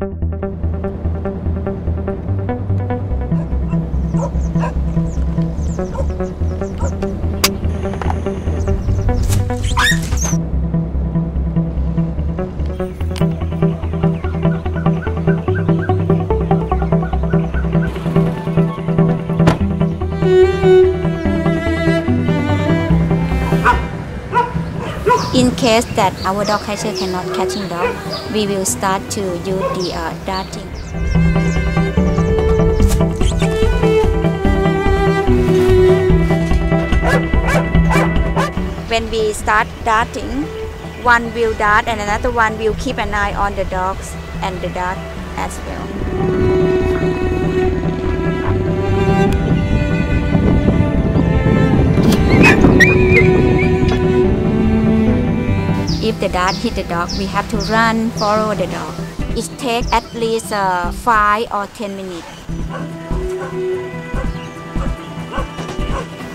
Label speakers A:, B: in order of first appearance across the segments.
A: In case that our dog catcher cannot catching dog, we will start to use the uh, darting. When we start darting, one will dart and another one will keep an eye on the dogs and the dart as well. The dart hit the dog, we have to run, follow the dog. It takes at least uh, 5 or 10 minutes.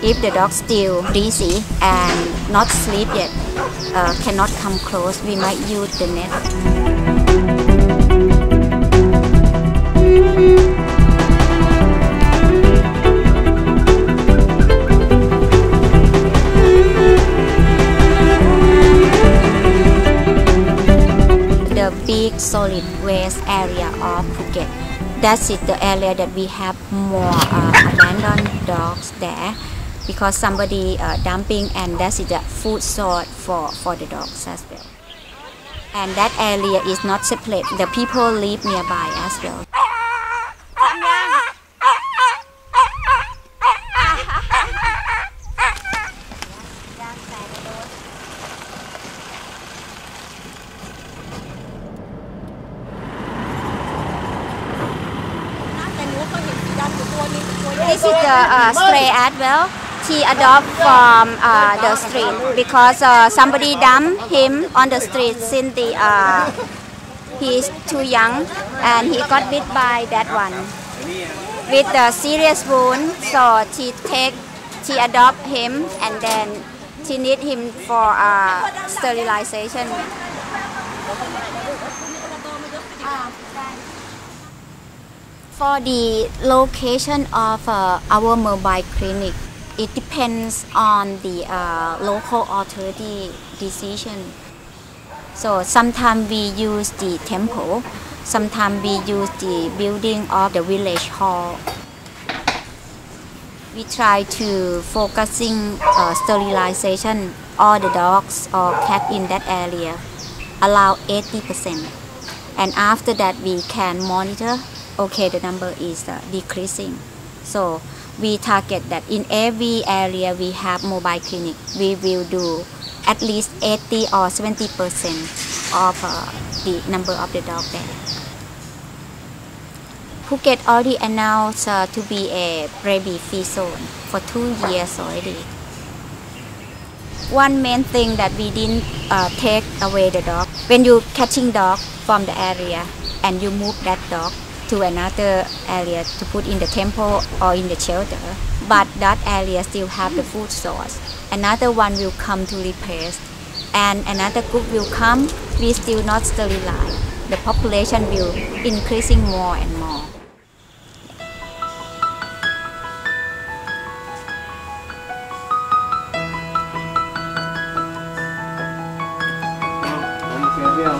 A: If the dog still dizzy and not sleep yet, uh, cannot come close, we might use the net. Big solid waste area of Phuket. That is the area that we have more uh, abandoned dogs there because somebody uh, dumping and that is the food source for, for the dogs as well. And that area is not separate. The people live nearby as well. This is the uh, stray as well. He adopt from uh, the street because uh, somebody dumped him on the street since the uh, he is too young and he got bit by that one with a serious wound. So she take she adopt him and then she need him for uh, sterilization. For the location of uh, our mobile clinic, it depends on the uh, local authority decision. So sometimes we use the temple, sometimes we use the building of the village hall. We try to focusing uh, sterilization all the dogs or cat in that area, allow 80%. And after that we can monitor okay the number is uh, decreasing. So we target that in every area we have mobile clinic we will do at least 80 or 70 percent of uh, the number of the dog there. Phuket already announced uh, to be a rabies free zone for two years already. One main thing that we didn't uh, take away the dog when you catching dog from the area and you move that dog to another area to put in the temple or in the shelter. But that area still have the food source. Another one will come to replace and another group will come. We still not sterilize the population will increasing more and more.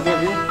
B: Vamos.